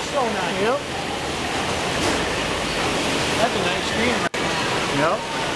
Yep. That's a nice screen. Yep.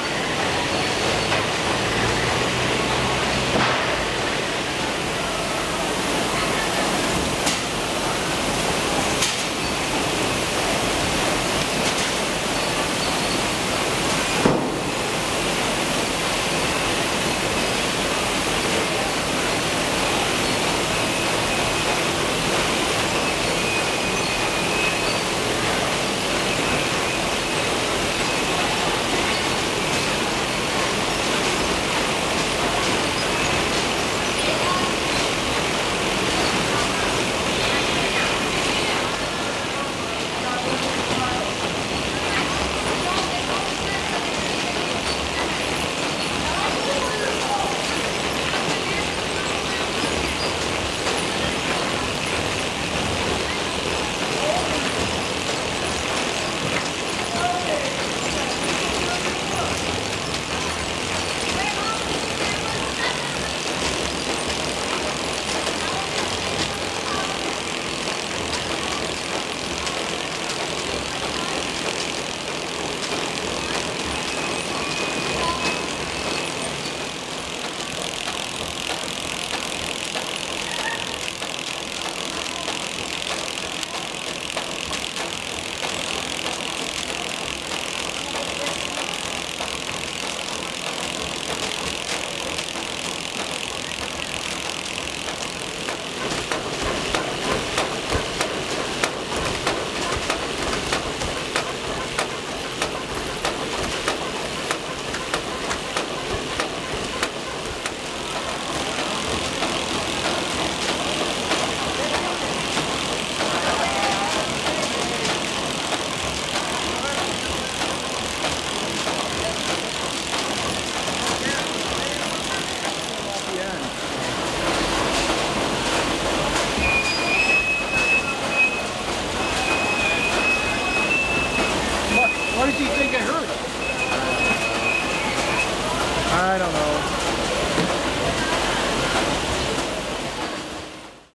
I don't know.